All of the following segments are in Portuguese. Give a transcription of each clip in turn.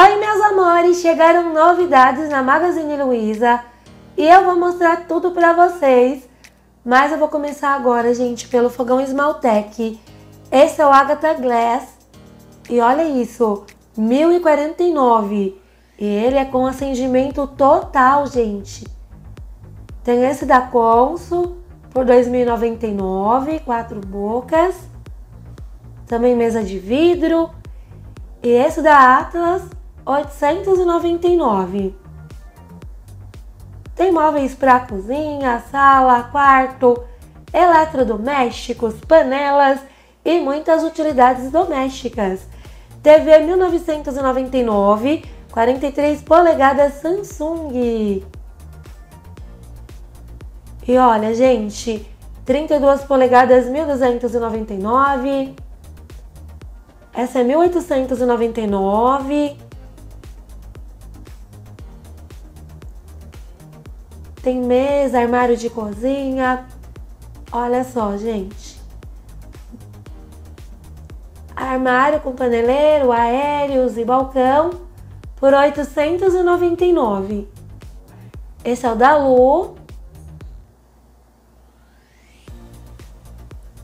Oi, meus amores! Chegaram novidades na Magazine Luiza e eu vou mostrar tudo pra vocês. Mas eu vou começar agora, gente, pelo fogão Esmaltec. Esse é o Agatha Glass e olha isso, 1049. E ele é com acendimento total, gente. Tem esse da Consul por 2.099, quatro bocas. Também mesa de vidro. E esse da Atlas, 899. Tem móveis para cozinha, sala, quarto, eletrodomésticos, panelas e muitas utilidades domésticas. TV 1999, 43 polegadas Samsung. E olha, gente, 32 polegadas 1299. Essa é 1899. Tem mesa, armário de cozinha. Olha só, gente. Armário com paneleiro, aéreos e balcão por 899. Esse é o da Lu.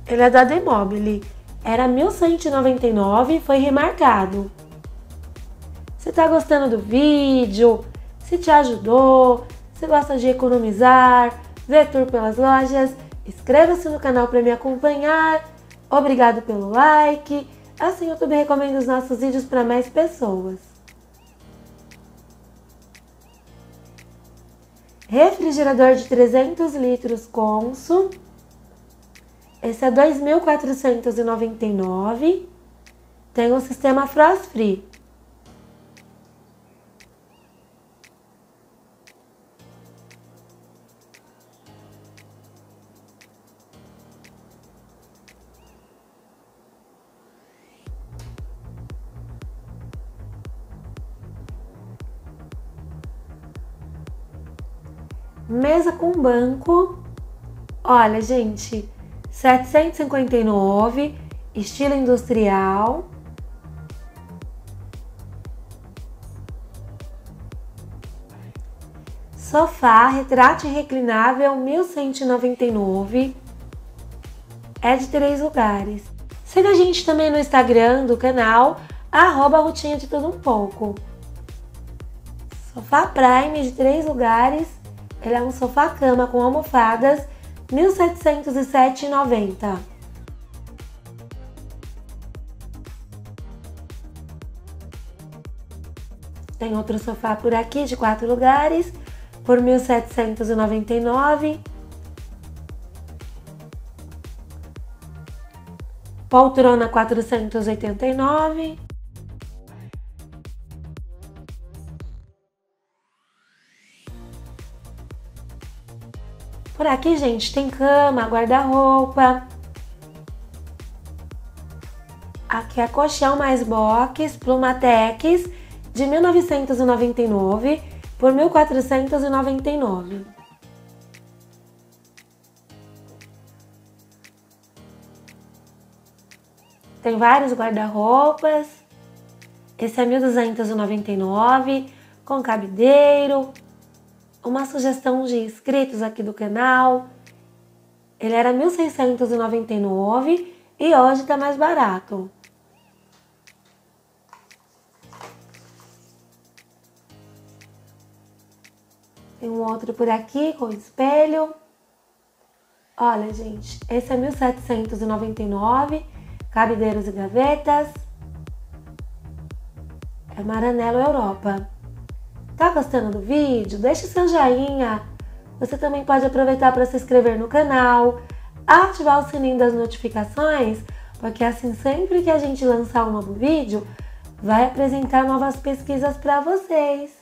Ele é da Demobile. Era 1199 e foi remarcado. Se tá gostando do vídeo, se te ajudou, se gosta de economizar, ver tour pelas lojas, inscreva-se no canal para me acompanhar. Obrigado pelo like. Assim o YouTube recomenda os nossos vídeos para mais pessoas. Refrigerador de 300 litros Consul esse é 2.499. Tem o sistema Frost Free. Mesa com banco. Olha, gente, 759, estilo industrial. Sofá retrátil reclinável 1199. É de três lugares. Siga a gente também no Instagram do canal, arroba Rotinha de Tudo Um Pouco. Sofá Prime de três lugares. Ele é um sofá-cama com almofadas 1707,90. Tem outro sofá por aqui de quatro lugares por 1799. Poltrona 489. Aqui, gente, tem cama, guarda-roupa. Aqui é colchão mais box, Plumatex, de 1999 por 1499. Tem vários guarda-roupas. Esse é 1299 com cabideiro, uma sugestão de inscritos aqui do canal. Ele era 1699 e hoje está mais barato. Tem um outro por aqui com espelho. Olha, gente, esse é 1799, cabideiros e gavetas. É Maranello Europa. Tá gostando do vídeo? Deixe seu joinha. Você também pode aproveitar para se inscrever no canal, ativar o sininho das notificações, porque assim sempre que a gente lançar um novo vídeo, vai apresentar novas pesquisas para vocês.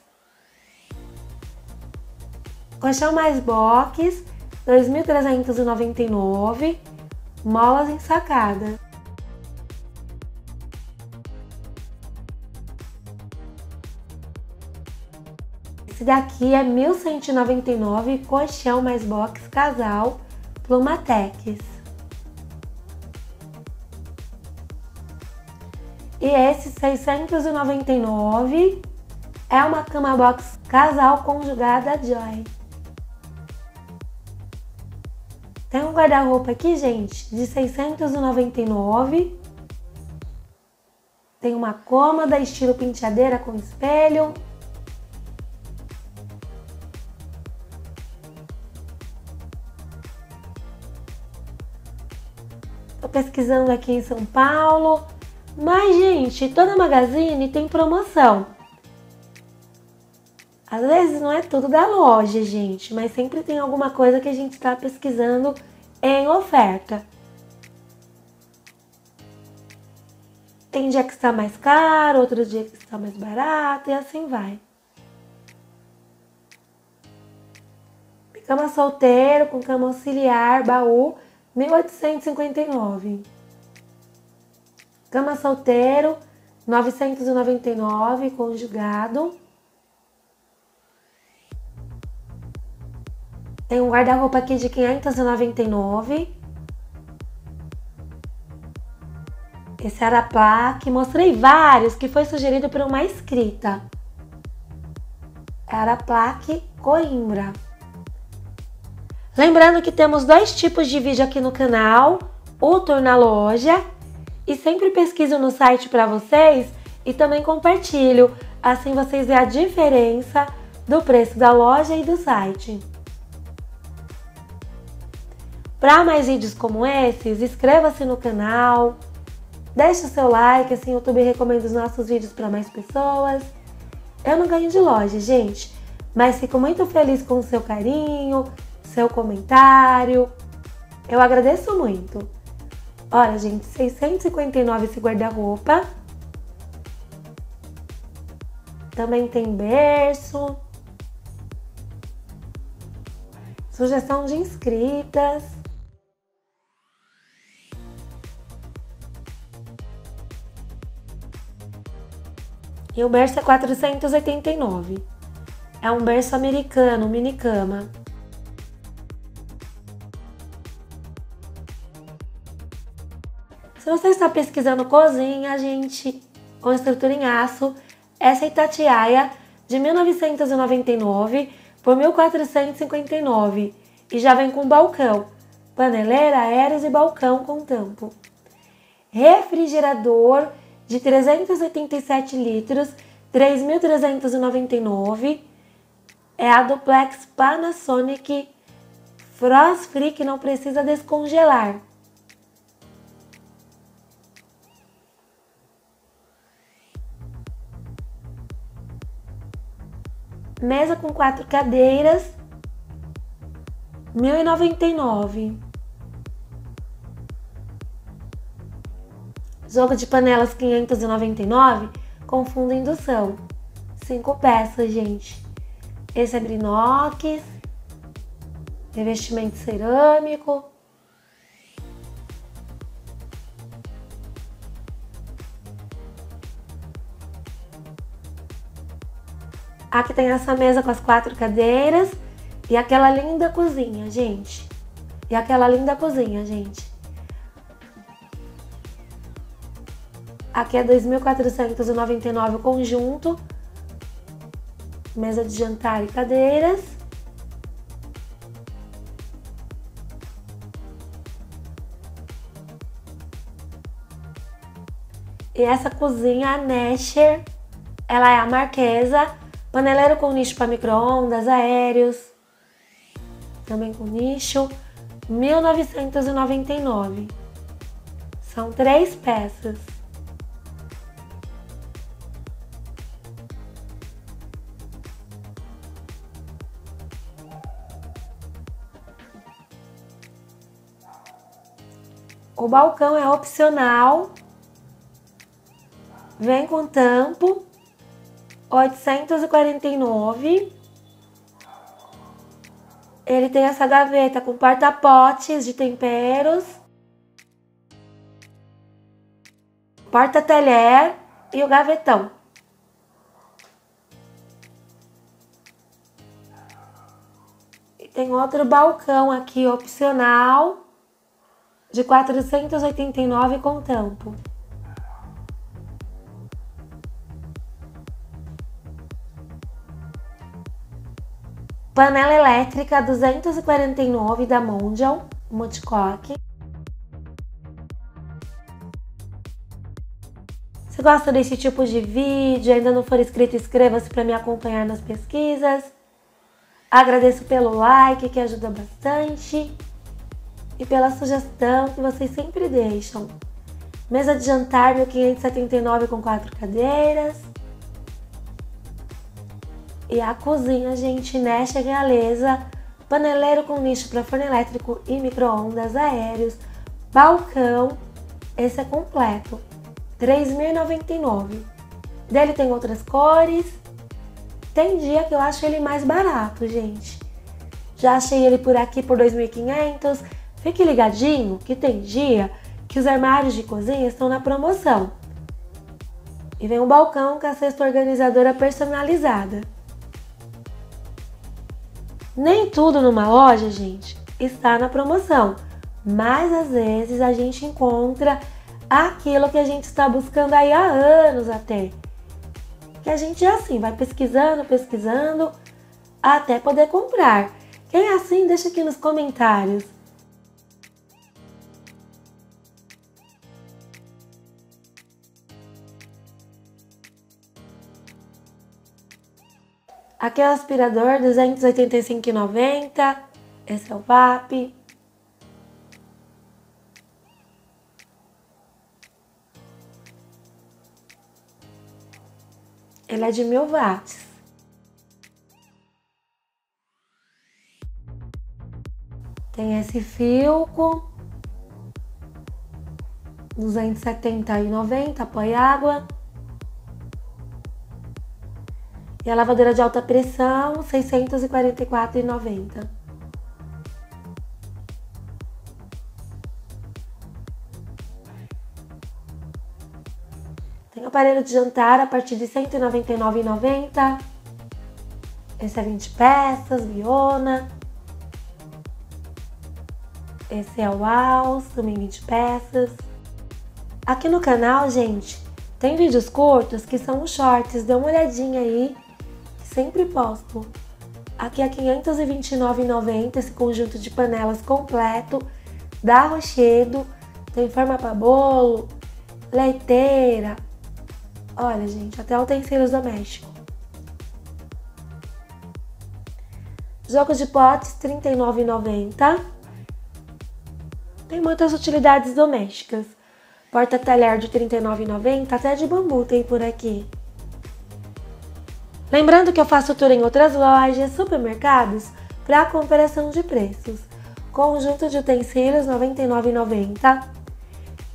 Colchão mais box, 2.399, molas ensacadas. Esse daqui é 1199, colchão mais box casal, Plumatex. E esse 699 é uma cama box casal conjugada Joy. Tem um guarda-roupa aqui, gente, de 699. Tem uma cômoda estilo penteadeira com espelho. Pesquisando aqui em São Paulo. Mas, gente, toda Magazine tem promoção. Às vezes não é tudo da loja, gente, mas sempre tem alguma coisa que a gente está pesquisando em oferta. Tem dia que está mais caro, outro dia que está mais barato e assim vai. Cama solteiro com cama auxiliar, baú, 1859. Cama solteiro, 999, conjugado. Tem um guarda-roupa aqui de 599. Esse Araplaque. Mostrei vários que foi sugerido por uma inscrita. Araplaque Coimbra. Lembrando que temos dois tipos de vídeo aqui no canal. O tour na loja. E sempre pesquiso no site para vocês e também compartilho. Assim vocês veem a diferença do preço da loja e do site. Para mais vídeos como esses, inscreva-se no canal, deixe o seu like, assim o YouTube recomenda os nossos vídeos para mais pessoas. Eu não ganho de loja, gente, mas fico muito feliz com o seu carinho, seu comentário. Eu agradeço muito. Olha, gente, 659 esse guarda-roupa. Também tem berço. Sugestão de inscritas. E o berço é 489. É um berço americano, mini cama. Se você está pesquisando cozinha, gente, com estrutura em aço, essa é Itatiaia de 1999 por 1459 e já vem com balcão, paneleira, aéreos e balcão com tampo. Refrigerador de 387 litros, 3.399. É a duplex Panasonic Frost Free que não precisa descongelar. Mesa com quatro cadeiras, 1.099. Jogo de panelas 599 com fundo indução. Cinco peças, gente. Esse é brinox, revestimento cerâmico. Aqui tem essa mesa com as quatro cadeiras e aquela linda cozinha, gente. E aquela linda cozinha, gente. Aqui é 2.499 o conjunto. Mesa de jantar e cadeiras. E essa cozinha, a Nesher, ela é a marquesa, paneleiro com nicho para micro-ondas, aéreos, também com nicho, 1999. São três peças. O balcão é opcional. Vem com tampo. 849. Ele tem essa gaveta com porta-potes de temperos. Porta-talher e o gavetão. E tem outro balcão aqui opcional de 489 com tampo. Panela elétrica 249 da Mondial, multicoque. Se gosta desse tipo de vídeo, ainda não for inscrito, inscreva-se para me acompanhar nas pesquisas. Agradeço pelo like, que ajuda bastante, e pela sugestão que vocês sempre deixam. Mesa de jantar 1579 com quatro cadeiras. E a cozinha, gente, Nesha Realeza, paneleiro com nicho para forno elétrico e micro-ondas aéreos, balcão, esse é completo, R$ 3.099. Dele tem outras cores, tem dia que eu acho ele mais barato, gente. Já achei ele por aqui por 2.500. Fique ligadinho que tem dia que os armários de cozinha estão na promoção. E vem um balcão com a cesta organizadora personalizada. Nem tudo numa loja, gente, está na promoção, mas às vezes a gente encontra aquilo que a gente está buscando aí há anos até. Que a gente é assim, vai pesquisando, pesquisando até poder comprar. Quem é assim, deixa aqui nos comentários. Aqui é o aspirador 285,90. Esse é o VAP. Ele é de mil watts. Tem esse Filco 270,90 apoia água. E a lavadeira de alta pressão, R$ 644,90. Tem aparelho de jantar a partir de R$ 199,90. Esse é 20 peças, Biona. Esse é o Alls, também 20 peças. Aqui no canal, gente, tem vídeos curtos que são os shorts, dê uma olhadinha aí sempre posto. Aqui é R$ 529,90 esse conjunto de panelas completo da Rochedo. Tem forma para bolo, leiteira. Olha, gente, até utensílios domésticos. Jogo de potes R$ 39,90. Tem muitas utilidades domésticas. Porta-talher de R$ 39,90, até de bambu tem por aqui. Lembrando que eu faço tour em outras lojas, supermercados, para comparação de preços. Conjunto de utensílios R$ 99,90.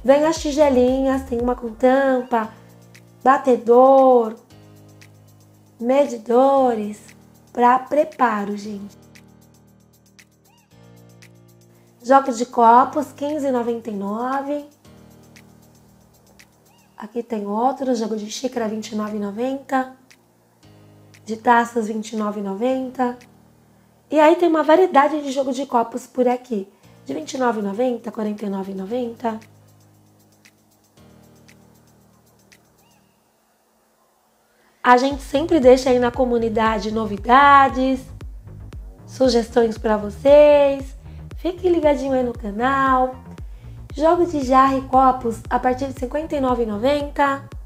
Vem as tigelinhas, tem uma com tampa, batedor, medidores para preparo, gente. Jogos de copos, R$ 15,99. Aqui tem outro, jogo de xícara, R$ 29,90 de taças R$ 29,90. E aí tem uma variedade de jogo de copos por aqui, de R$ 29,90, R$ 49,90. A gente sempre deixa aí na comunidade novidades, sugestões para vocês. Fique ligadinho aí no canal. Jogo de jarra e copos a partir de R$ 59,90.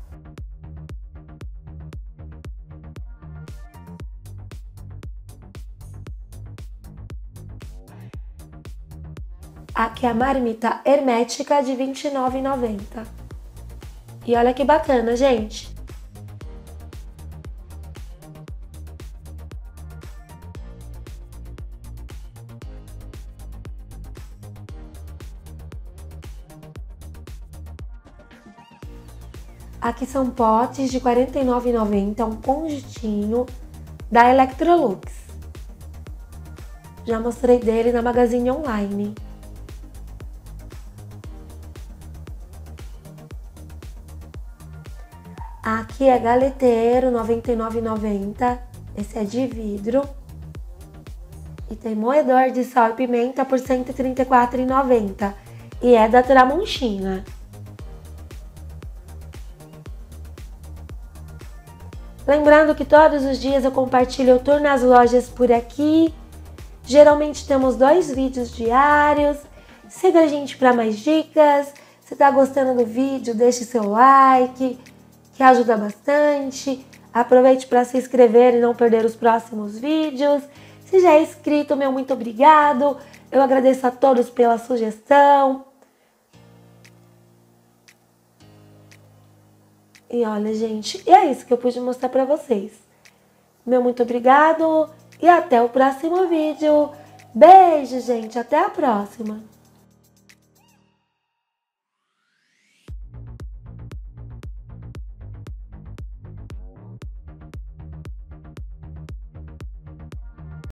Aqui é a marmita hermética de R$ 29,90. E olha que bacana, gente. Aqui são potes de R$ 49,90, um conjuntinho da Electrolux. Já mostrei dele na Magazine Online. Aqui é galeteiro, R$ 99,90. Esse é de vidro. E tem moedor de sal e pimenta por R$ 134,90. E é da Tramontina. Lembrando que todos os dias eu compartilho o tour nas lojas por aqui. Geralmente temos dois vídeos diários. Siga a gente para mais dicas. Se está gostando do vídeo, deixe seu like, que ajuda bastante. Aproveite para se inscrever e não perder os próximos vídeos. Se já é inscrito, meu muito obrigado. Eu agradeço a todos pela sugestão. E olha, gente, é isso que eu pude mostrar para vocês. Meu muito obrigado e até o próximo vídeo. Beijo, gente. Até a próxima.